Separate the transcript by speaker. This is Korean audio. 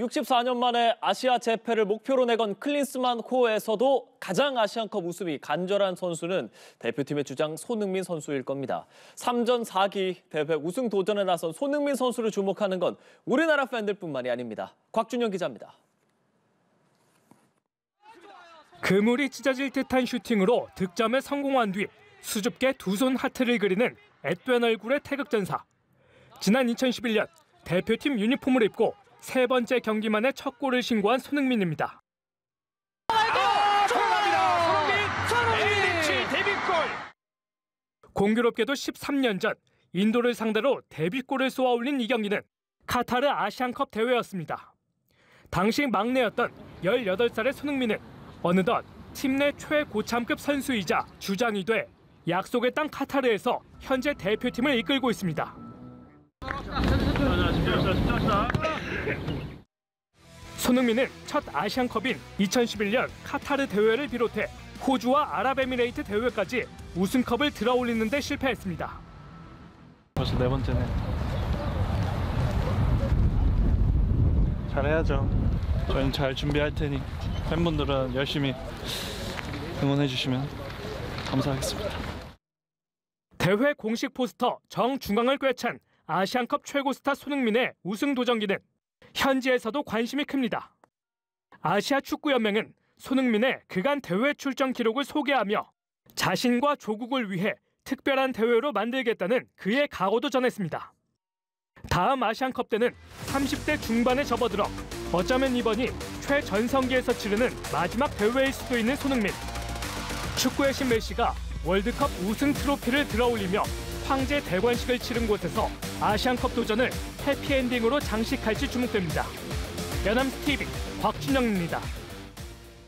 Speaker 1: 64년 만에 아시아 재패를 목표로 내건 클린스만 호에서도 가장 아시안컵 우승이 간절한 선수는 대표팀의 주장 손흥민 선수일 겁니다. 3전 4기 대회 우승 도전에 나선 손흥민 선수를 주목하는 건 우리나라 팬들뿐만이 아닙니다. 곽준영 기자입니다.
Speaker 2: 그물이 찢어질 듯한 슈팅으로 득점에 성공한 뒤 수줍게 두 손 하트를 그리는 앳된 얼굴의 태극전사. 지난 2011년 대표팀 유니폼을 입고 세 번째 경기만에 첫 골을 신고한 손흥민입니다. 공교롭게도 13년 전 인도를 상대로 데뷔골을 쏘아 올린 이 경기는 카타르 아시안컵 대회였습니다. 당시 막내였던 18살의 손흥민은 어느덧 팀 내 최고참급 선수이자 주장이 돼 약속의 땅 카타르에서 현재 대표팀을 이끌고 있습니다. 손흥민은 첫 아시안컵인 2011년 카타르 대회를 비롯해 호주와 아랍에미레이트 대회까지 우승컵을 들어올리는 데 실패했습니다.
Speaker 3: 벌써 네 번째네. 잘해야죠. 저희는 잘 준비할 테니 팬분들은 열심히 응원해 주시면 감사하겠습니다.
Speaker 2: 대회 공식 포스터 정중앙을 꿰찬 아시안컵 최고 스타 손흥민의 우승 도전기는 현지에서도 관심이 큽니다. 아시아 축구연맹은 손흥민의 그간 대회 출전 기록을 소개하며 자신과 조국을 위해 특별한 대회로 만들겠다는 그의 각오도 전했습니다. 다음 아시안컵 때는 30대 중반에 접어들어 어쩌면 이번이 최전성기에서 치르는 마지막 대회일 수도 있는 손흥민. 축구의 신 메시가 월드컵 우승 트로피를 들어올리며 황제 대관식을 치른 곳에서 아시안컵 도전을 해피엔딩으로 장식할지 주목됩니다. 연암 TV 곽준영입니다.